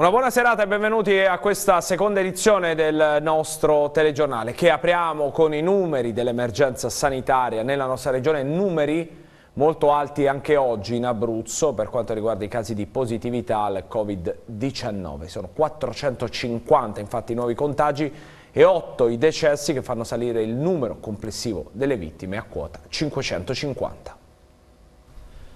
Una buona serata e benvenuti a questa seconda edizione del nostro telegiornale che apriamo con i numeri dell'emergenza sanitaria nella nostra regione, numeri molto alti anche oggi in Abruzzo per quanto riguarda i casi di positività al Covid-19. Sono 450 infatti i nuovi contagi e 8 i decessi che fanno salire il numero complessivo delle vittime a quota 550.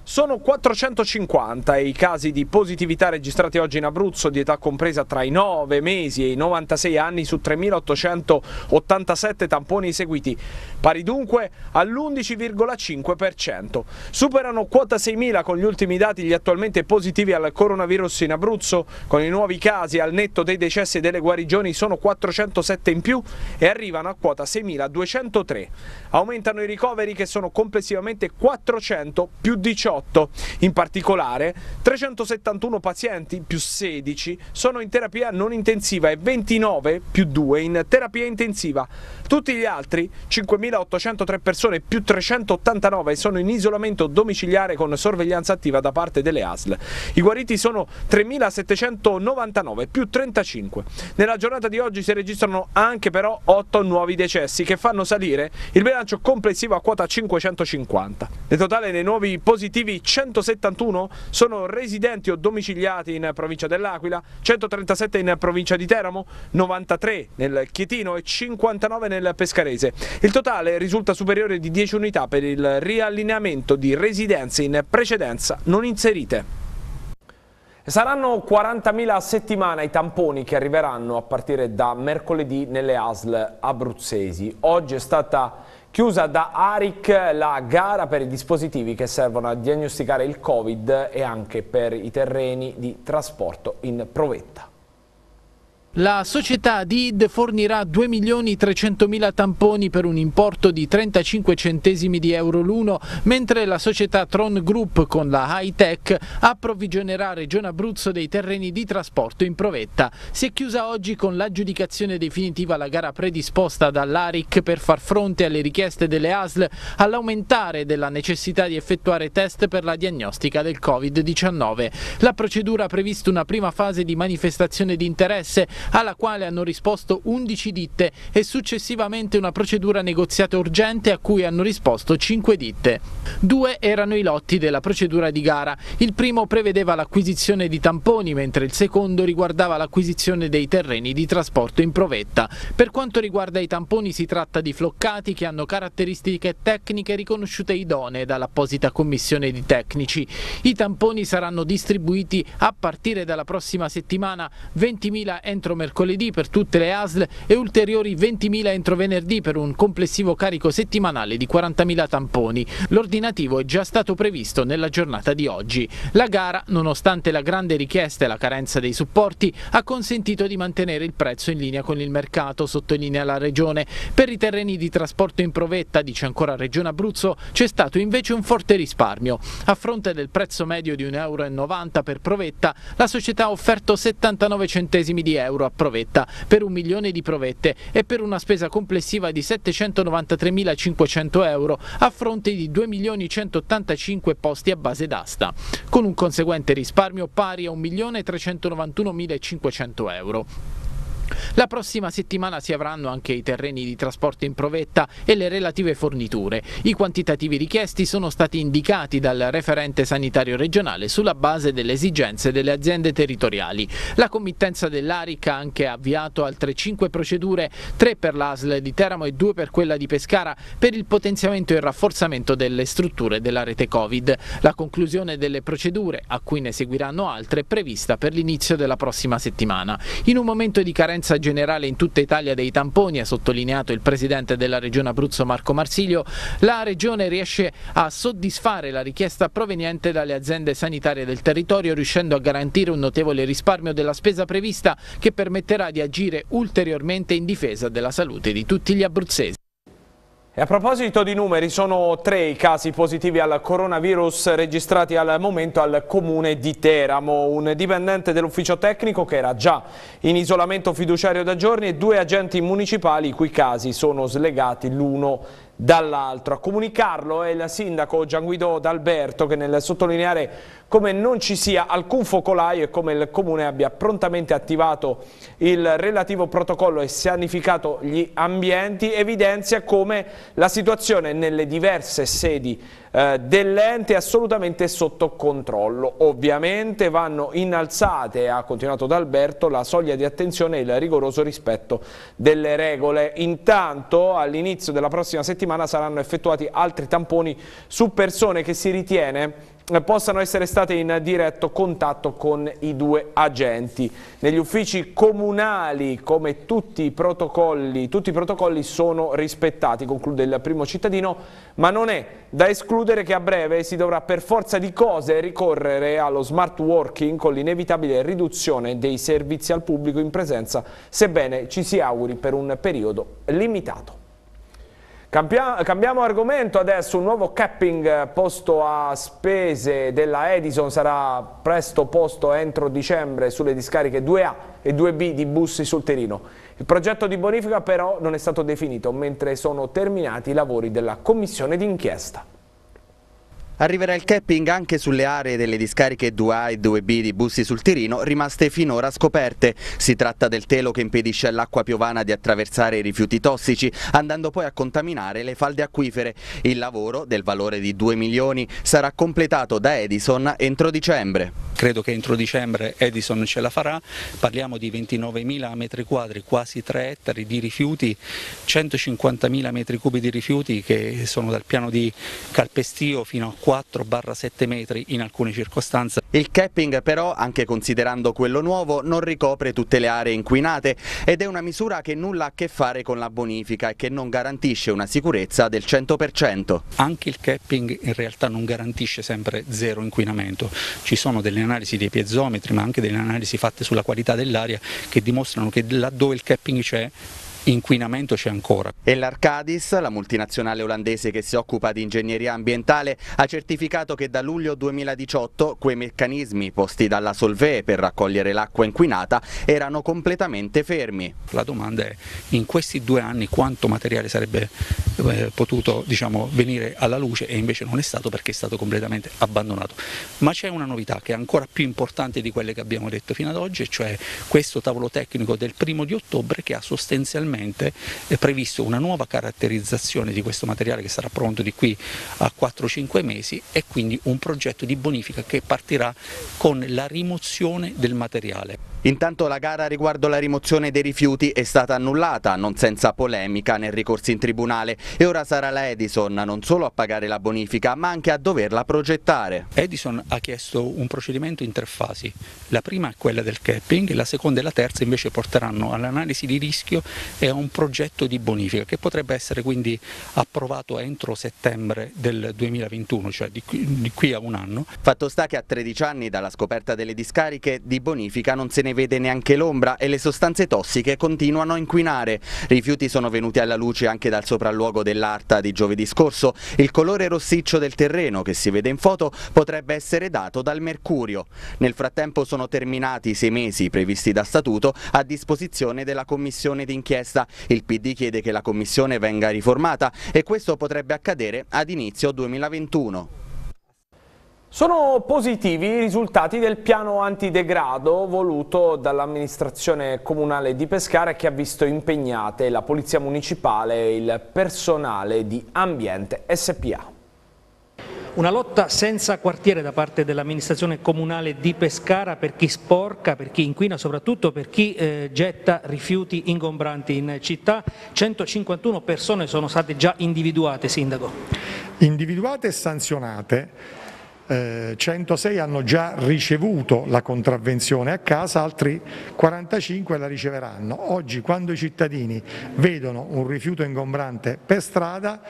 Sono 450 i casi di positività registrati oggi in Abruzzo di età compresa tra i 9 mesi e i 96 anni su 3.887 tamponi eseguiti, pari dunque all'11,5%. Superano quota 6.000 con gli ultimi dati gli attualmente positivi al coronavirus in Abruzzo, con i nuovi casi al netto dei decessi e delle guarigioni sono 407 in più e arrivano a quota 6.203. Aumentano i ricoveri che sono complessivamente 400 più 18 2018. In particolare 371 pazienti più 16 sono in terapia non intensiva e 29 più 2 in terapia intensiva. Tutti gli altri, 5.803 persone più 389, sono in isolamento domiciliare con sorveglianza attiva da parte delle ASL. I guariti sono 3.799 più 35. Nella giornata di oggi si registrano anche però 8 nuovi decessi che fanno salire il bilancio complessivo a quota 550. Nel totale dei nuovi positivi 171 sono residenti o domiciliati in provincia dell'Aquila, 137 in provincia di Teramo, 93 nel Chietino e 59 nel nel Pescarese. Il totale risulta superiore di 10 unità per il riallineamento di residenze in precedenza non inserite. Saranno 40.000 a settimana i tamponi che arriveranno a partire da mercoledì nelle ASL abruzzesi. Oggi è stata chiusa da ARIC la gara per i dispositivi che servono a diagnosticare il Covid e anche per i terreni di trasporto in provetta. La società DID fornirà 2.300.000 tamponi per un importo di 35 centesimi di euro l'uno, mentre la società Tron Group con la High Tech approvvigionerà Regione Abruzzo dei terreni di trasporto in provetta. Si è chiusa oggi con l'aggiudicazione definitiva la gara predisposta dall'ARIC per far fronte alle richieste delle ASL all'aumentare della necessità di effettuare test per la diagnostica del Covid-19. La procedura ha previsto una prima fase di manifestazione di interesse alla quale hanno risposto 11 ditte e successivamente una procedura negoziata urgente a cui hanno risposto 5 ditte. Due erano i lotti della procedura di gara. Il primo prevedeva l'acquisizione di tamponi, mentre il secondo riguardava l'acquisizione dei terreni di trasporto in provetta. Per quanto riguarda i tamponi si tratta di floccati che hanno caratteristiche tecniche riconosciute idonee dall'apposita commissione di tecnici. I tamponi saranno distribuiti a partire dalla prossima settimana 20.000 entro entro mercoledì per tutte le ASL e ulteriori 20.000 entro venerdì per un complessivo carico settimanale di 40.000 tamponi. L'ordinativo è già stato previsto nella giornata di oggi. La gara, nonostante la grande richiesta e la carenza dei supporti, ha consentito di mantenere il prezzo in linea con il mercato, sottolinea la Regione. Per i terreni di trasporto in provetta, dice ancora Regione Abruzzo, c'è stato invece un forte risparmio. A fronte del prezzo medio di 1,90 euro per provetta, la società ha offerto 79 centesimi di euro euro a provetta per un milione di provette e per una spesa complessiva di 793.500 euro a fronte di 2.185 posti a base d'asta, con un conseguente risparmio pari a 1.391.500 euro. La prossima settimana si avranno anche i terreni di trasporto in provetta e le relative forniture. I quantitativi richiesti sono stati indicati dal referente sanitario regionale sulla base delle esigenze delle aziende territoriali. La committenza dell'ARIC ha anche avviato altre 5 procedure, 3 per l'ASL di Teramo e 2 per quella di Pescara, per il potenziamento e il rafforzamento delle strutture della rete Covid. La conclusione delle procedure, a cui ne seguiranno altre, è prevista per l'inizio della prossima settimana. In un momento di carenza carenza generale in tutta Italia dei tamponi, ha sottolineato il presidente della regione Abruzzo Marco Marsilio, la regione riesce a soddisfare la richiesta proveniente dalle aziende sanitarie del territorio riuscendo a garantire un notevole risparmio della spesa prevista che permetterà di agire ulteriormente in difesa della salute di tutti gli abruzzesi. E a proposito di numeri, sono tre i casi positivi al coronavirus registrati al momento al comune di Teramo. Un dipendente dell'ufficio tecnico che era già in isolamento fiduciario da giorni e due agenti municipali i cui casi sono slegati l'uno dall'altro. A comunicarlo è il sindaco Gianguido D'Alberto che nel sottolineare come non ci sia alcun focolaio e come il Comune abbia prontamente attivato il relativo protocollo e sanificato gli ambienti, evidenzia come la situazione nelle diverse sedi eh, dell'ente assolutamente sotto controllo. Ovviamente vanno innalzate, ha continuato D'Alberto, la soglia di attenzione e il rigoroso rispetto delle regole. Intanto all'inizio della prossima settimana saranno effettuati altri tamponi su persone che si ritiene possano essere state in diretto contatto con i due agenti. Negli uffici comunali, come tutti i protocolli, tutti i protocolli sono rispettati, conclude il primo cittadino, ma non è da escludere che a breve si dovrà per forza di cose ricorrere allo smart working con l'inevitabile riduzione dei servizi al pubblico in presenza, sebbene ci si auguri per un periodo limitato. Cambiamo argomento adesso, un nuovo capping posto a spese della Edison sarà presto posto entro dicembre sulle discariche 2A e 2B di Bussi sul Terino. Il progetto di bonifica però non è stato definito mentre sono terminati i lavori della commissione d'inchiesta. Arriverà il capping anche sulle aree delle discariche 2A e 2B di Bussi sul Tirino rimaste finora scoperte. Si tratta del telo che impedisce all'acqua piovana di attraversare i rifiuti tossici, andando poi a contaminare le falde acquifere. Il lavoro, del valore di 2 milioni, sarà completato da Edison entro dicembre. Credo che entro dicembre Edison ce la farà, parliamo di 29.000 metri quadri, quasi 3 ettari di rifiuti, 150.000 metri cubi di rifiuti che sono dal piano di calpestio fino a 4-7 metri in alcune circostanze. Il capping però, anche considerando quello nuovo, non ricopre tutte le aree inquinate ed è una misura che nulla ha a che fare con la bonifica e che non garantisce una sicurezza del 100%. Anche il capping in realtà non garantisce sempre zero inquinamento, ci sono delle analisi dei piezometri ma anche delle analisi fatte sulla qualità dell'aria che dimostrano che laddove il capping c'è inquinamento c'è ancora. E l'Arcadis, la multinazionale olandese che si occupa di ingegneria ambientale, ha certificato che da luglio 2018 quei meccanismi posti dalla Solvee per raccogliere l'acqua inquinata erano completamente fermi. La domanda è in questi due anni quanto materiale sarebbe eh, potuto diciamo, venire alla luce e invece non è stato perché è stato completamente abbandonato. Ma c'è una novità che è ancora più importante di quelle che abbiamo detto fino ad oggi, cioè questo tavolo tecnico del primo di ottobre che ha sostanzialmente probabilmente è previsto una nuova caratterizzazione di questo materiale che sarà pronto di qui a 4-5 mesi e quindi un progetto di bonifica che partirà con la rimozione del materiale. Intanto la gara riguardo la rimozione dei rifiuti è stata annullata, non senza polemica nel ricorso in tribunale e ora sarà la Edison non solo a pagare la bonifica ma anche a doverla progettare. Edison ha chiesto un procedimento in tre fasi, la prima è quella del capping, la seconda e la terza invece porteranno all'analisi di rischio e a un progetto di bonifica che potrebbe essere quindi approvato entro settembre del 2021, cioè di qui, di qui a un anno. Fatto sta che a 13 anni dalla scoperta delle discariche di bonifica non se ne vede neanche l'ombra e le sostanze tossiche continuano a inquinare. Rifiuti sono venuti alla luce anche dal sopralluogo dell'Arta di giovedì scorso. Il colore rossiccio del terreno che si vede in foto potrebbe essere dato dal mercurio. Nel frattempo sono terminati i sei mesi previsti da statuto a disposizione della commissione d'inchiesta. Il PD chiede che la commissione venga riformata e questo potrebbe accadere ad inizio 2021. Sono positivi i risultati del piano antidegrado voluto dall'amministrazione comunale di Pescara che ha visto impegnate la Polizia Municipale e il personale di Ambiente SPA. Una lotta senza quartiere da parte dell'amministrazione comunale di Pescara per chi sporca, per chi inquina, soprattutto per chi eh, getta rifiuti ingombranti in città. 151 persone sono state già individuate, Sindaco. Individuate e sanzionate eh, 106 hanno già ricevuto la contravvenzione a casa, altri 45 la riceveranno. Oggi quando i cittadini vedono un rifiuto ingombrante per strada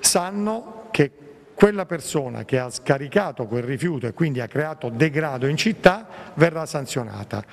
sanno che quella persona che ha scaricato quel rifiuto e quindi ha creato degrado in città verrà sanzionata.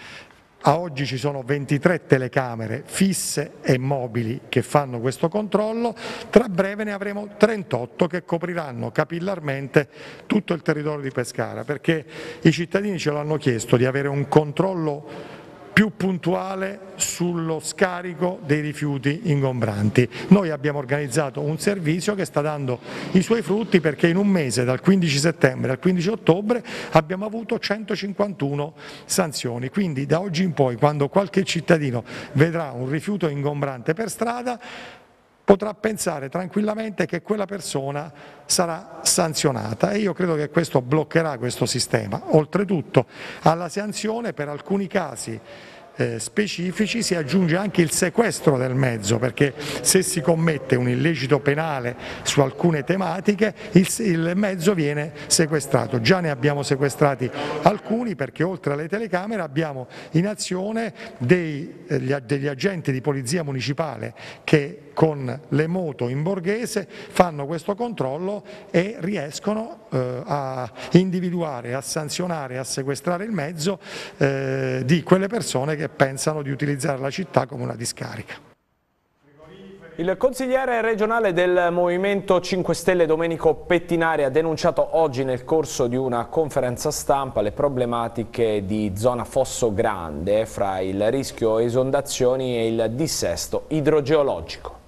A oggi ci sono 23 telecamere fisse e mobili che fanno questo controllo, tra breve ne avremo 38 che copriranno capillarmente tutto il territorio di Pescara, perché i cittadini ce l'hanno chiesto di avere un controllo più puntuale sullo scarico dei rifiuti ingombranti. Noi abbiamo organizzato un servizio che sta dando i suoi frutti perché in un mese, dal 15 settembre al 15 ottobre, abbiamo avuto 151 sanzioni. Quindi da oggi in poi, quando qualche cittadino vedrà un rifiuto ingombrante per strada, potrà pensare tranquillamente che quella persona sarà sanzionata e io credo che questo bloccherà questo sistema. Oltretutto alla sanzione per alcuni casi eh, specifici si aggiunge anche il sequestro del mezzo perché se si commette un illecito penale su alcune tematiche il, il mezzo viene sequestrato. Già ne abbiamo sequestrati alcuni perché oltre alle telecamere abbiamo in azione dei, eh, degli agenti di polizia municipale che con le moto in borghese fanno questo controllo e riescono eh, a individuare, a sanzionare, a sequestrare il mezzo eh, di quelle persone che pensano di utilizzare la città come una discarica. Il consigliere regionale del Movimento 5 Stelle Domenico Pettinari ha denunciato oggi nel corso di una conferenza stampa le problematiche di zona Fosso Grande fra il rischio esondazioni e il dissesto idrogeologico.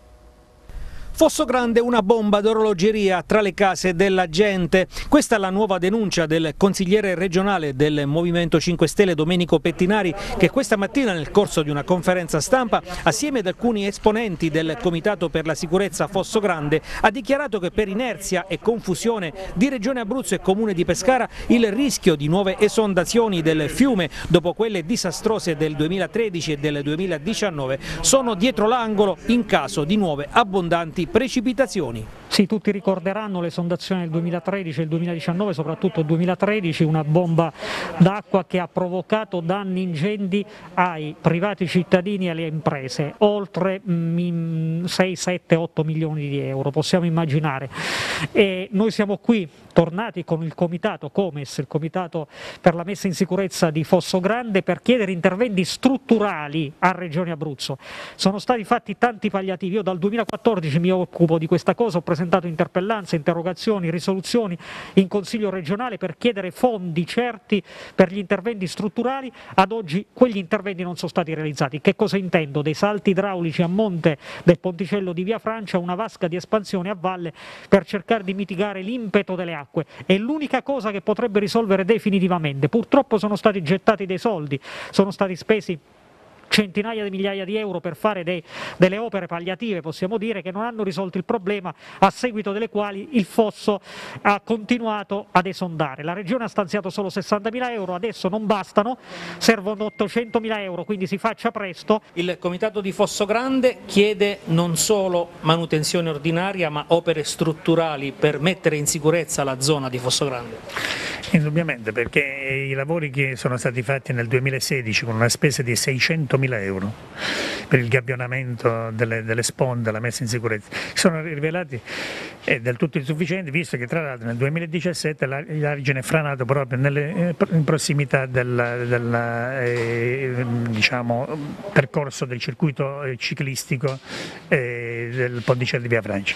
Fosso Grande una bomba d'orologeria tra le case della gente. Questa è la nuova denuncia del consigliere regionale del Movimento 5 Stelle Domenico Pettinari che questa mattina nel corso di una conferenza stampa assieme ad alcuni esponenti del Comitato per la Sicurezza Fosso Grande ha dichiarato che per inerzia e confusione di Regione Abruzzo e Comune di Pescara il rischio di nuove esondazioni del fiume dopo quelle disastrose del 2013 e del 2019 sono dietro l'angolo in caso di nuove abbondanti precipitazioni. Sì, tutti ricorderanno le sondazioni del 2013 e il 2019, soprattutto il 2013, una bomba d'acqua che ha provocato danni ingenti ai privati cittadini e alle imprese, oltre 6, 7, 8 milioni di euro, possiamo immaginare. E noi siamo qui tornati con il comitato Comes, il comitato per la messa in sicurezza di Fosso Grande, per chiedere interventi strutturali a Regione Abruzzo. Sono stati fatti tanti palliativi, io dal 2014 mi occupo di questa cosa, ho presentato interpellanze, interrogazioni, risoluzioni in Consiglio regionale per chiedere fondi certi per gli interventi strutturali, ad oggi quegli interventi non sono stati realizzati. Che cosa intendo? Dei salti idraulici a monte del ponticello di Via Francia, una vasca di espansione a valle per cercare di mitigare l'impeto delle acque. È l'unica cosa che potrebbe risolvere definitivamente. Purtroppo sono stati gettati dei soldi, sono stati spesi centinaia di migliaia di euro per fare dei, delle opere palliative, possiamo dire, che non hanno risolto il problema, a seguito delle quali il fosso ha continuato ad esondare. La Regione ha stanziato solo 60.000 euro, adesso non bastano, servono 800.000 euro, quindi si faccia presto. Il Comitato di Fosso Grande chiede non solo manutenzione ordinaria, ma opere strutturali per mettere in sicurezza la zona di Fosso Grande. Indubbiamente, perché i lavori che sono stati fatti nel 2016 con una spesa di 600.000 euro per il gabbionamento delle, delle sponde, la messa in sicurezza, sono rivelati eh, del tutto insufficienti, visto che tra l'altro nel 2017 la, la regione è franato proprio nelle, eh, in prossimità del, del eh, diciamo, percorso del circuito eh, ciclistico eh, del Ponticello di Via Francia.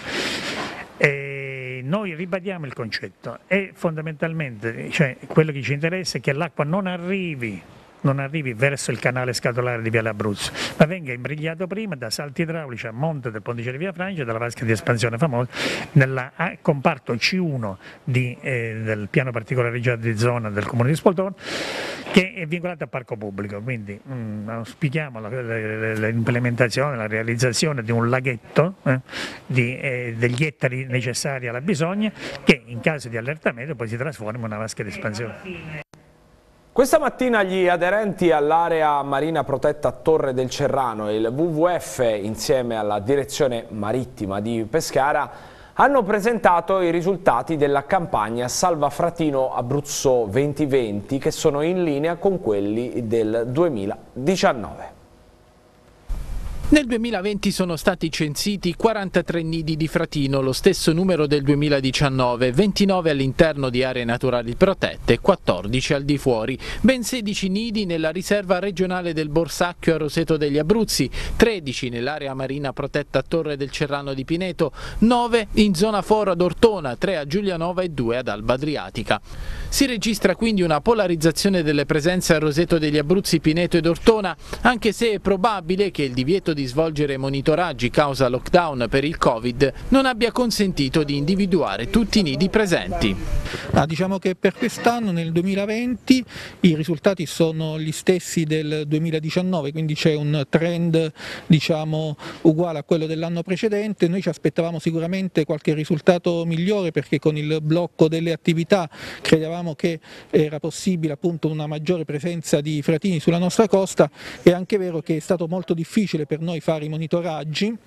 Noi ribadiamo il concetto e fondamentalmente cioè, quello che ci interessa è che l'acqua non arrivi non arrivi verso il canale scatolare di Viale Abruzzo, ma venga imbrigliato prima da salti idraulici a monte del ponte di Via Francia, dalla vasca di espansione famosa, nel comparto C1 di, eh, del piano particolare regionale di zona del comune di Spoltone, che è vincolato a parco pubblico, quindi mm, auspichiamo l'implementazione, la, realizzazione di un laghetto eh, di, eh, degli ettari necessari alla bisogna, che in caso di allertamento poi si trasforma in una vasca di espansione. Questa mattina gli aderenti all'area marina protetta Torre del Cerrano e il WWF insieme alla direzione marittima di Pescara hanno presentato i risultati della campagna Salva Fratino Abruzzo 2020 che sono in linea con quelli del 2019. Nel 2020 sono stati censiti 43 nidi di fratino, lo stesso numero del 2019, 29 all'interno di aree naturali protette, 14 al di fuori, ben 16 nidi nella riserva regionale del Borsacchio a Roseto degli Abruzzi, 13 nell'area marina protetta Torre del Cerrano di Pineto, 9 in zona foro ad Ortona, 3 a Giulianova e 2 ad Alba Adriatica. Si registra quindi una polarizzazione delle presenze a Roseto degli Abruzzi, Pineto ed Ortona, anche se è probabile che il divieto di svolgere monitoraggi causa lockdown per il Covid non abbia consentito di individuare tutti i nidi presenti. Ah, diciamo che per quest'anno, nel 2020, i risultati sono gli stessi del 2019, quindi c'è un trend diciamo, uguale a quello dell'anno precedente. Noi ci aspettavamo sicuramente qualche risultato migliore perché con il blocco delle attività credevamo che era possibile appunto una maggiore presenza di fratini sulla nostra costa. È anche vero che è stato molto difficile per noi fare i monitoraggi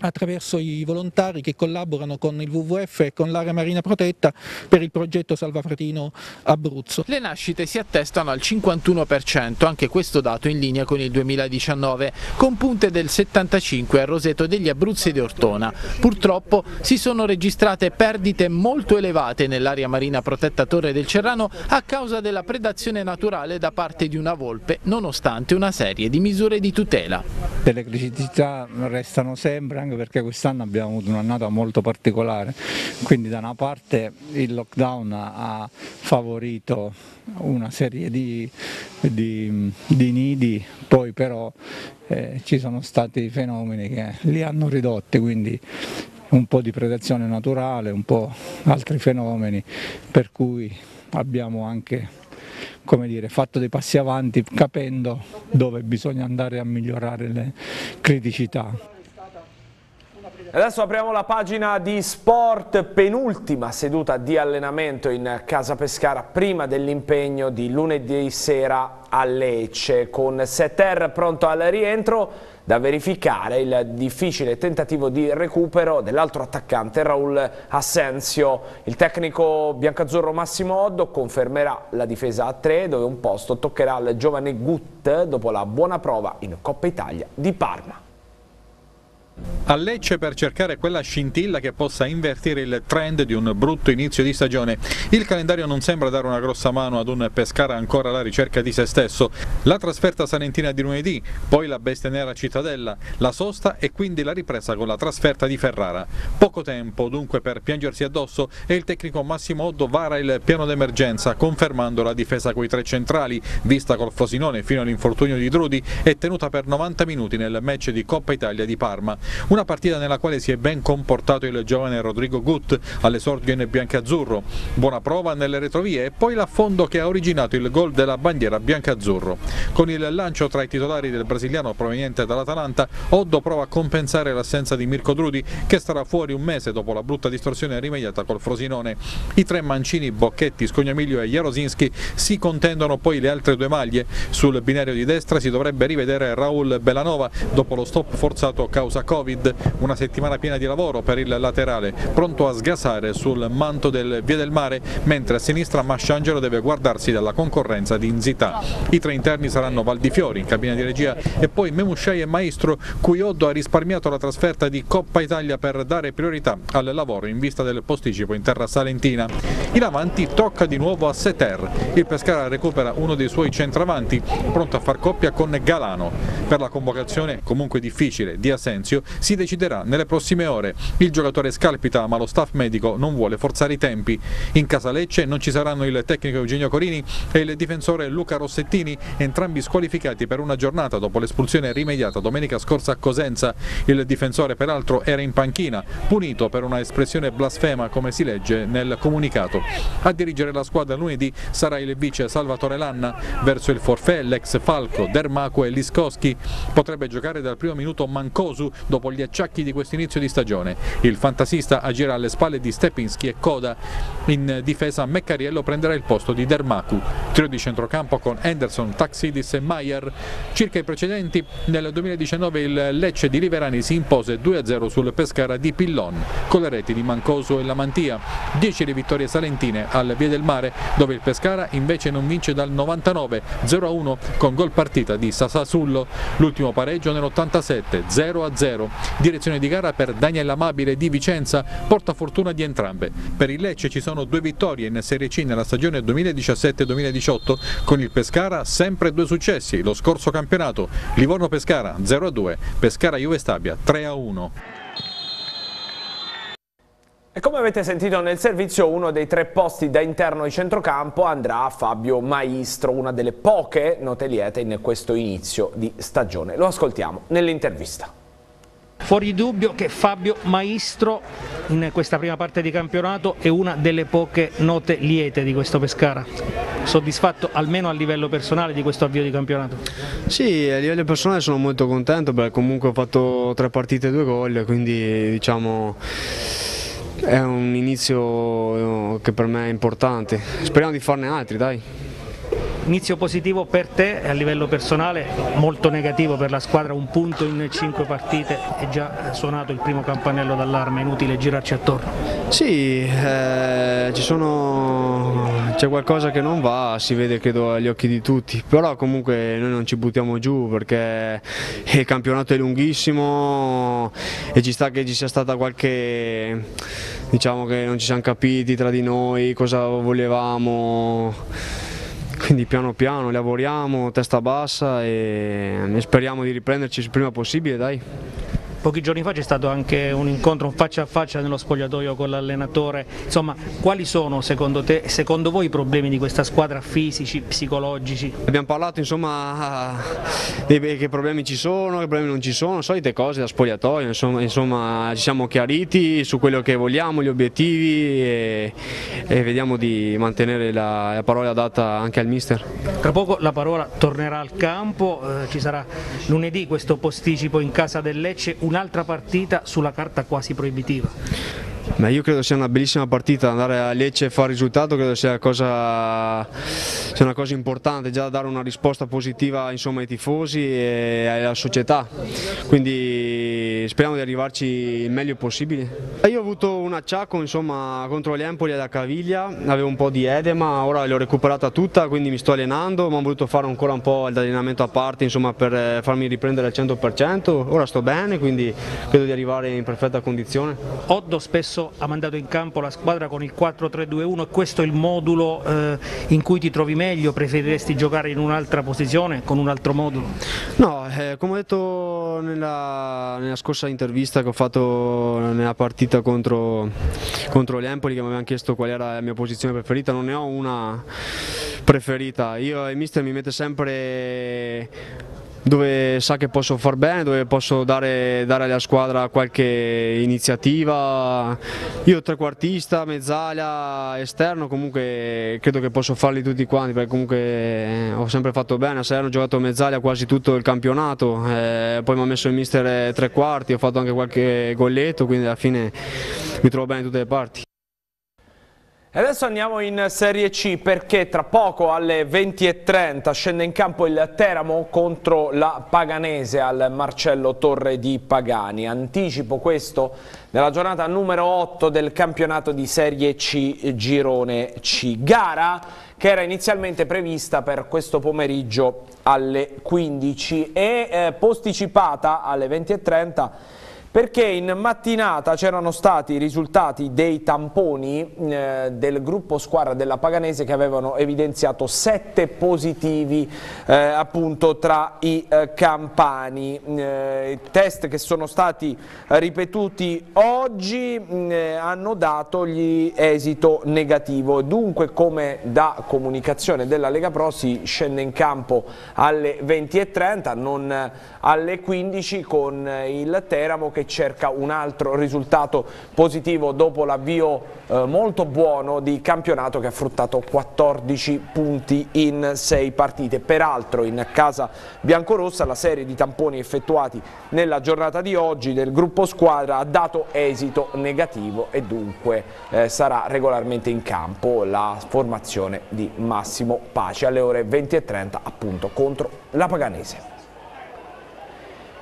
attraverso i volontari che collaborano con il WWF e con l'area marina protetta per il progetto Salvafratino Abruzzo. Le nascite si attestano al 51%, anche questo dato in linea con il 2019, con punte del 75% a Roseto degli Abruzzi ed Ortona. Purtroppo si sono registrate perdite molto elevate nell'area marina protetta Torre del Cerrano a causa della predazione naturale da parte di una volpe, nonostante una serie di misure di tutela. Le criticità restano sempre anche perché quest'anno abbiamo avuto un'annata molto particolare, quindi da una parte il lockdown ha favorito una serie di, di, di nidi, poi però eh, ci sono stati fenomeni che li hanno ridotti, quindi un po' di predazione naturale, un po' altri fenomeni, per cui abbiamo anche come dire, fatto dei passi avanti capendo dove bisogna andare a migliorare le criticità. Adesso apriamo la pagina di sport, penultima seduta di allenamento in Casa Pescara prima dell'impegno di lunedì sera a Lecce con Setter pronto al rientro da verificare il difficile tentativo di recupero dell'altro attaccante Raul Assensio. Il tecnico biancazzurro Massimo Oddo confermerà la difesa a 3 dove un posto toccherà al giovane Gut dopo la buona prova in Coppa Italia di Parma a Lecce per cercare quella scintilla che possa invertire il trend di un brutto inizio di stagione. Il calendario non sembra dare una grossa mano ad un Pescara ancora alla ricerca di se stesso. La trasferta salentina di lunedì, poi la bestia nera Cittadella, la sosta e quindi la ripresa con la trasferta di Ferrara. Poco tempo dunque per piangersi addosso e il tecnico Massimo Oddo vara il piano d'emergenza confermando la difesa coi tre centrali, vista col Frosinone fino all'infortunio di Drudi e tenuta per 90 minuti nel match di Coppa Italia di Parma. Una partita nella quale si è ben comportato il giovane Rodrigo Gut all'esordio in biancazzurro. Buona prova nelle retrovie e poi l'affondo che ha originato il gol della bandiera biancazzurro. Con il lancio tra i titolari del brasiliano proveniente dall'Atalanta, Oddo prova a compensare l'assenza di Mirko Drudi che starà fuori un mese dopo la brutta distorsione rimediata col Frosinone. I tre mancini Bocchetti, Scognamiglio e Jarosinski si contendono poi le altre due maglie. Sul binario di destra si dovrebbe rivedere Raul Belanova dopo lo stop forzato causa Covid Covid, una settimana piena di lavoro per il laterale, pronto a sgasare sul manto del Via del Mare, mentre a sinistra Masciangelo deve guardarsi dalla concorrenza di Inzita. I tre interni saranno Valdifiori in cabina di regia e poi Memusciai e Maestro, cui Oddo ha risparmiato la trasferta di Coppa Italia per dare priorità al lavoro in vista del posticipo in terra salentina. In avanti tocca di nuovo a Seter, il Pescara recupera uno dei suoi centravanti, pronto a far coppia con Galano. Per la convocazione, comunque difficile, di Asensio, si deciderà nelle prossime ore. Il giocatore scalpita ma lo staff medico non vuole forzare i tempi. In casa Lecce non ci saranno il tecnico Eugenio Corini e il difensore Luca Rossettini, entrambi squalificati per una giornata dopo l'espulsione rimediata domenica scorsa a Cosenza. Il difensore peraltro era in panchina, punito per una espressione blasfema come si legge nel comunicato. A dirigere la squadra lunedì sarà il vice Salvatore Lanna, verso il forfè l'ex Falco, Dermaco e Liskowski. Potrebbe giocare dal primo minuto Mancosu dopo gli acciacchi di questo inizio di stagione. Il fantasista agirà alle spalle di Stepinski e Coda. In difesa Meccariello prenderà il posto di Dermaku. Trio di centrocampo con Henderson, Taxidis e Maier. Circa i precedenti, nel 2019 il Lecce di Liverani si impose 2-0 sul Pescara di Pillon, con le reti di Mancoso e Lamantia. 10 le vittorie salentine al Via del Mare, dove il Pescara invece non vince dal 99, 0-1 con gol partita di Sasasullo. L'ultimo pareggio nell'87, 0-0. Direzione di gara per Daniel Amabile di Vicenza, porta fortuna di entrambe. Per il Lecce ci sono due vittorie in Serie C nella stagione 2017-2018, con il Pescara sempre due successi, lo scorso campionato, Livorno-Pescara 0-2, Pescara-Juve Stabia 3-1. E come avete sentito nel servizio, uno dei tre posti da interno di centrocampo andrà a Fabio Maistro, una delle poche note liete in questo inizio di stagione. Lo ascoltiamo nell'intervista. Fuori dubbio che Fabio Maistro in questa prima parte di campionato è una delle poche note liete di questo Pescara. Soddisfatto almeno a livello personale di questo avvio di campionato? Sì, a livello personale sono molto contento perché comunque ho fatto tre partite e due gol, quindi diciamo è un inizio che per me è importante. Speriamo di farne altri, dai. Inizio positivo per te a livello personale, molto negativo per la squadra, un punto in cinque partite, è già suonato il primo campanello d'allarme, inutile girarci attorno. Sì, eh, c'è qualcosa che non va, si vede credo agli occhi di tutti, però comunque noi non ci buttiamo giù perché il campionato è lunghissimo e ci sta che ci sia stata qualche, diciamo che non ci siamo capiti tra di noi, cosa volevamo quindi piano piano lavoriamo, testa bassa e speriamo di riprenderci il prima possibile dai. Pochi giorni fa c'è stato anche un incontro un faccia a faccia nello spogliatoio con l'allenatore, insomma quali sono secondo te secondo voi i problemi di questa squadra fisici, psicologici? Abbiamo parlato insomma dei, che problemi ci sono, che problemi non ci sono, solite cose da spogliatoio, insomma, insomma ci siamo chiariti su quello che vogliamo, gli obiettivi e, e vediamo di mantenere la, la, parola data anche al mister. Tra poco la parola tornerà al campo, eh, ci sarà lunedì questo posticipo in casa del Lecce, un'altra partita sulla carta quasi proibitiva. Ma io credo sia una bellissima partita, andare a Lecce e fare risultato credo sia, cosa, sia, una cosa importante, già dare una risposta positiva insomma, ai tifosi e alla società, quindi speriamo di arrivarci il meglio possibile. Io ho avuto un acciacco insomma, contro l'Empoli alla caviglia, avevo un po' di edema, ora l'ho recuperata tutta quindi mi sto allenando, ma ho voluto fare ancora un po' di allenamento a parte insomma, per farmi riprendere al 100%, ora sto bene quindi credo di arrivare in perfetta condizione. Oddo spesso ha mandato in campo la squadra con il 4-3-2-1 e questo è il modulo eh, in cui ti trovi meglio? Preferiresti giocare in un'altra posizione, con un altro modulo? No, eh, come ho detto nella, nella, scorsa intervista che ho fatto nella partita contro, contro l'Empoli che mi avevano chiesto qual era la mia posizione preferita, non ne ho una preferita, io e mister mi mette sempre dove sa che posso far bene, dove posso dare, dare alla squadra qualche iniziativa. Io trequartista, mezzala, esterno, comunque credo che posso farli tutti quanti perché comunque eh, ho sempre fatto bene, a Salerno ho giocato mezzala quasi tutto il campionato, eh, poi mi ha messo il mister tre quarti, ho fatto anche qualche golletto, quindi alla fine mi trovo bene in tutte le parti. Adesso andiamo in Serie C perché tra poco alle 20.30 scende in campo il Teramo contro la Paganese al Marcello Torre di Pagani. Anticipo questo nella giornata numero 8 del campionato di Serie C Girone C. Gara che era inizialmente prevista per questo pomeriggio alle 15 e eh, posticipata alle 20.30 perché in mattinata c'erano stati i risultati dei tamponi eh, del gruppo squadra della Paganese che avevano evidenziato sette positivi eh, appunto tra i eh, campani. Eh, test che sono stati ripetuti oggi mm, eh, hanno dato gli esito negativo dunque come da comunicazione della Lega Pro si scende in campo alle 20.30 non alle 15 con il Teramo che che cerca un altro risultato positivo dopo l'avvio eh, molto buono di campionato che ha fruttato 14 punti in 6 partite. Peraltro in casa biancorossa la serie di tamponi effettuati nella giornata di oggi del gruppo squadra ha dato esito negativo e dunque eh, sarà regolarmente in campo la formazione di Massimo Pace alle ore 20.30 appunto contro la Paganese.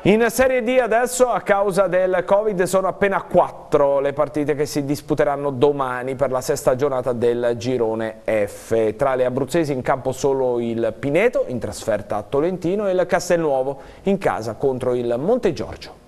In Serie D adesso a causa del Covid sono appena quattro le partite che si disputeranno domani per la sesta giornata del girone F. Tra le abruzzesi in campo solo il Pineto in trasferta a Tolentino e il Castelnuovo in casa contro il Monte Giorgio.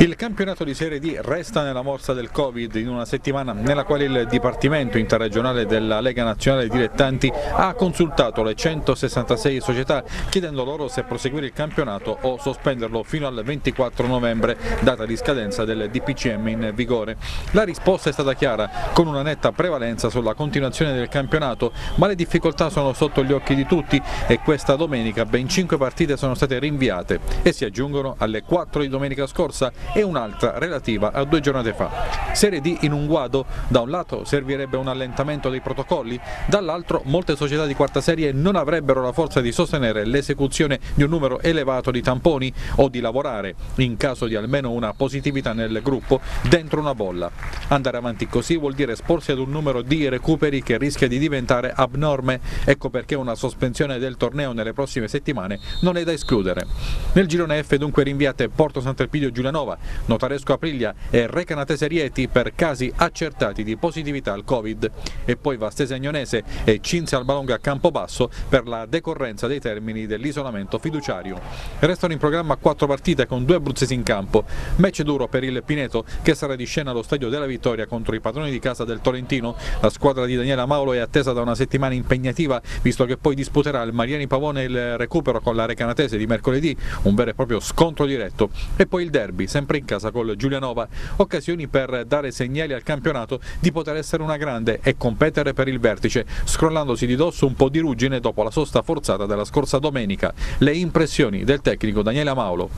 Il campionato di Serie D resta nella morsa del Covid in una settimana nella quale il Dipartimento Interregionale della Lega Nazionale Dilettanti ha consultato le 166 società chiedendo loro se proseguire il campionato o sospenderlo fino al 24 novembre, data di scadenza del DPCM in vigore. La risposta è stata chiara, con una netta prevalenza sulla continuazione del campionato, ma le difficoltà sono sotto gli occhi di tutti e questa domenica ben 5 partite sono state rinviate e si aggiungono alle 4 di domenica scorsa e un'altra relativa a due giornate fa. Serie D in un guado, da un lato servirebbe un allentamento dei protocolli, dall'altro molte società di quarta serie non avrebbero la forza di sostenere l'esecuzione di un numero elevato di tamponi o di lavorare, in caso di almeno una positività nel gruppo, dentro una bolla. Andare avanti così vuol dire esporsi ad un numero di recuperi che rischia di diventare abnorme, ecco perché una sospensione del torneo nelle prossime settimane non è da escludere. Nel girone F dunque rinviate Porto Sant'Elpidio Giulianova, Notaresco Aprilia e Recanatese Rieti per casi accertati di positività al Covid e poi Vastese Agnonese e Cinzia Albalonga a Campobasso per la decorrenza dei termini dell'isolamento fiduciario. Restano in programma quattro partite con due abruzzesi in campo, match duro per il Pineto che sarà di scena allo Stadio della Vittoria contro i padroni di casa del Tolentino. La squadra di Daniela Maulo è attesa da una settimana impegnativa visto che poi disputerà il Mariani Pavone il recupero con la Recanatese di mercoledì, un vero e proprio scontro diretto e poi il derby sempre in casa col Giulianova, occasioni per dare segnali al campionato di poter essere una grande e competere per il vertice, scrollandosi di dosso un po' di ruggine dopo la sosta forzata della scorsa domenica. Le impressioni del tecnico Daniele Maulo.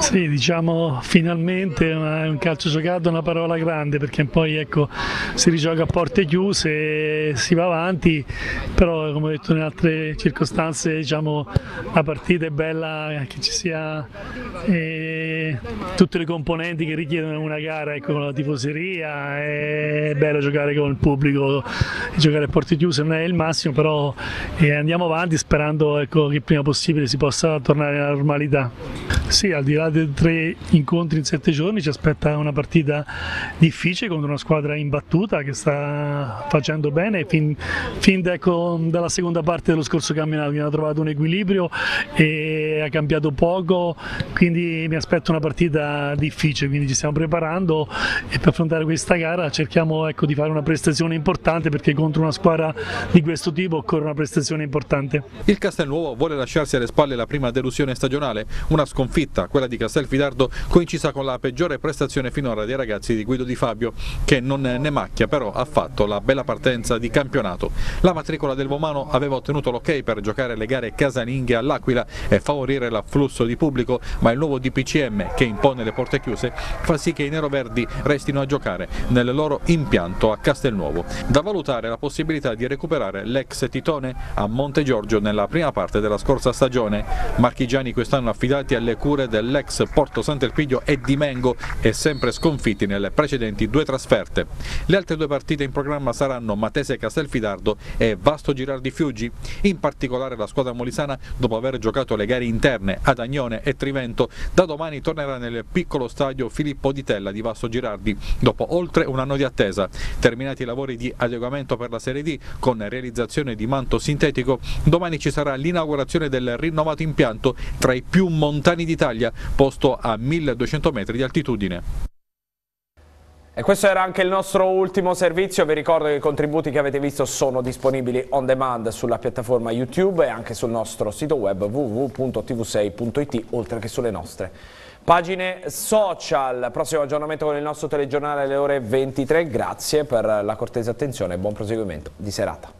Sì, diciamo finalmente è un calcio giocato una parola grande perché poi ecco, si rigioca a porte chiuse, si va avanti, però come ho detto in altre circostanze diciamo, la partita è bella che ci sia eh, tutte le componenti che richiedono una gara ecco, con la tifoseria, è bello giocare con il pubblico, giocare a porte chiuse non è il massimo, però eh, andiamo avanti sperando ecco, che prima possibile si possa tornare alla normalità. Sì, al di là dei tre incontri in sette giorni ci aspetta una partita difficile contro una squadra imbattuta che sta facendo bene fin, fin ecco, dalla seconda parte dello scorso campionato, ha trovato un equilibrio e ha cambiato poco, quindi mi aspetto una partita difficile, quindi ci stiamo preparando e per affrontare questa gara cerchiamo ecco, di fare una prestazione importante perché contro una squadra di questo tipo occorre una prestazione importante. Il Castelnuovo vuole lasciarsi alle spalle la prima delusione stagionale, una sconfitta, quella di Castelfidardo, coincisa con la peggiore prestazione finora dei ragazzi di Guido Di Fabio, che non ne macchia però affatto la bella partenza di campionato. La matricola del Vomano aveva ottenuto l'ok per giocare le gare casalinghe all'Aquila e favorire l'afflusso di pubblico, ma il nuovo DPCM che impone le porte chiuse fa sì che i neroverdi restino a giocare nel loro impianto a Castelnuovo. Da valutare la possibilità di recuperare l'ex Titone a Monte Giorgio nella prima parte della scorsa stagione. Marchigiani quest'anno affidati alle cure dell'ex Porto Sant'Elpidio e di Mengo e sempre sconfitti nelle precedenti due trasferte. Le altre due partite in programma saranno Matese Castelfidardo e Vasto Girardi Fiuggi. In particolare la squadra molisana, dopo aver giocato le gare interne ad Agnone e Trivento, da domani tornerà nel piccolo stadio Filippo Di Tella di Vasto Girardi, dopo oltre un anno di attesa. Terminati i lavori di adeguamento per la Serie D, con realizzazione di manto sintetico, domani ci sarà l'inaugurazione del rinnovato impianto tra i più montani d'Italia, posto a 1200 metri di altitudine. E questo era anche il nostro ultimo servizio, vi ricordo che i contributi che avete visto sono disponibili on demand sulla piattaforma YouTube e anche sul nostro sito web www.tv6.it oltre che sulle nostre pagine social. Prossimo aggiornamento con il nostro telegiornale alle ore 23, grazie per la cortese attenzione e buon proseguimento di serata.